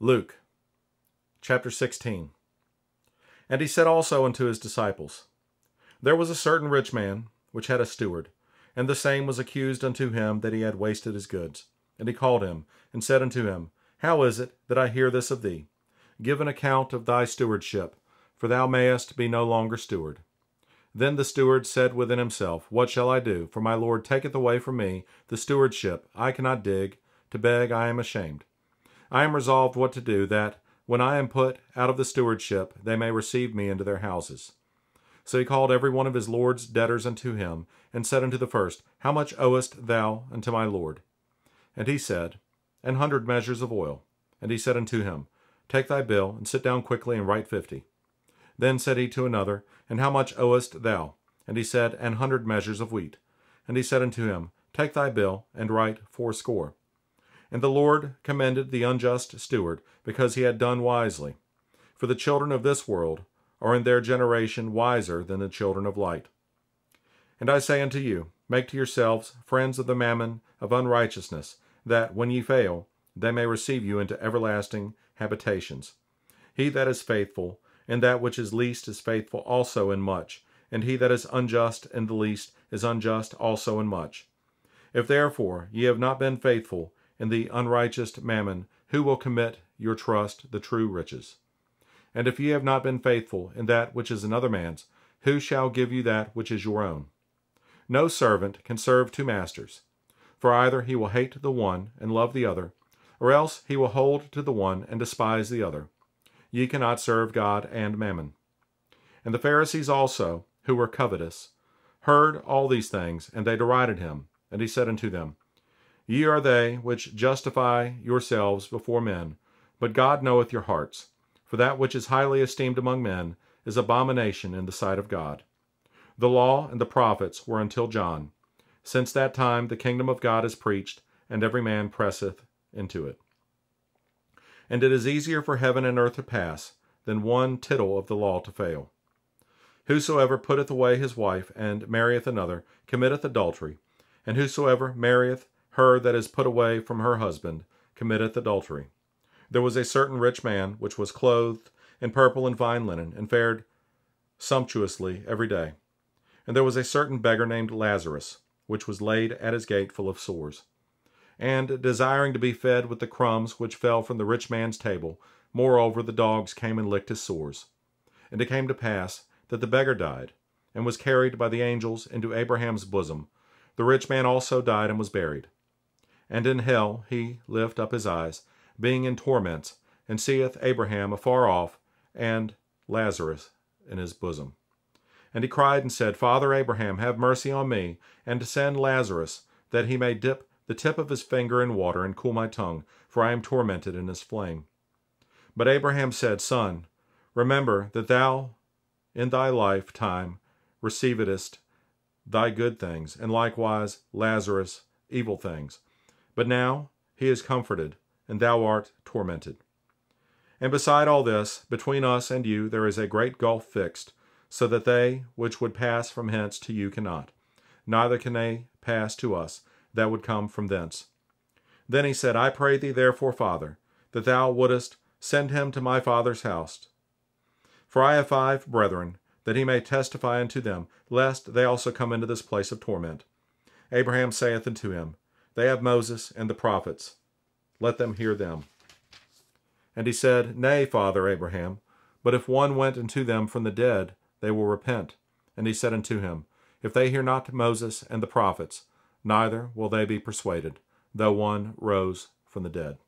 Luke chapter 16. And he said also unto his disciples, There was a certain rich man, which had a steward, and the same was accused unto him that he had wasted his goods. And he called him, and said unto him, How is it that I hear this of thee? Give an account of thy stewardship, for thou mayest be no longer steward. Then the steward said within himself, What shall I do? For my Lord taketh away from me the stewardship. I cannot dig. To beg I am ashamed. I am resolved what to do, that, when I am put out of the stewardship, they may receive me into their houses. So he called every one of his lord's debtors unto him, and said unto the first, How much owest thou unto my lord? And he said, An hundred measures of oil. And he said unto him, Take thy bill, and sit down quickly, and write fifty. Then said he to another, And how much owest thou? And he said, An hundred measures of wheat. And he said unto him, Take thy bill, and write fourscore. And the Lord commended the unjust steward, because he had done wisely. For the children of this world are in their generation wiser than the children of light. And I say unto you, Make to yourselves friends of the mammon of unrighteousness, that, when ye fail, they may receive you into everlasting habitations. He that is faithful in that which is least is faithful also in much, and he that is unjust in the least is unjust also in much. If therefore ye have not been faithful in the unrighteous mammon, who will commit your trust the true riches? And if ye have not been faithful in that which is another man's, who shall give you that which is your own? No servant can serve two masters, for either he will hate the one and love the other, or else he will hold to the one and despise the other. Ye cannot serve God and mammon. And the Pharisees also, who were covetous, heard all these things, and they derided him. And he said unto them, Ye are they which justify yourselves before men, but God knoweth your hearts. For that which is highly esteemed among men is abomination in the sight of God. The law and the prophets were until John. Since that time the kingdom of God is preached, and every man presseth into it. And it is easier for heaven and earth to pass than one tittle of the law to fail. Whosoever putteth away his wife and marrieth another committeth adultery, and whosoever marrieth her that is put away from her husband committeth adultery. There was a certain rich man which was clothed in purple and fine linen, and fared sumptuously every day. And there was a certain beggar named Lazarus, which was laid at his gate full of sores. And desiring to be fed with the crumbs which fell from the rich man's table, moreover the dogs came and licked his sores. And it came to pass that the beggar died, and was carried by the angels into Abraham's bosom. The rich man also died and was buried. And in hell he lift up his eyes, being in torments, and seeth Abraham afar off, and Lazarus in his bosom. And he cried and said, Father Abraham, have mercy on me, and send Lazarus, that he may dip the tip of his finger in water, and cool my tongue, for I am tormented in this flame. But Abraham said, Son, remember that thou in thy lifetime receivedst thy good things, and likewise Lazarus evil things. But now he is comforted, and thou art tormented. And beside all this, between us and you there is a great gulf fixed, so that they which would pass from hence to you cannot, neither can they pass to us that would come from thence. Then he said, I pray thee therefore, Father, that thou wouldest send him to my father's house. For I have five brethren, that he may testify unto them, lest they also come into this place of torment. Abraham saith unto him, they have Moses and the prophets. Let them hear them. And he said, Nay, father Abraham, but if one went unto them from the dead, they will repent. And he said unto him, If they hear not Moses and the prophets, neither will they be persuaded, though one rose from the dead.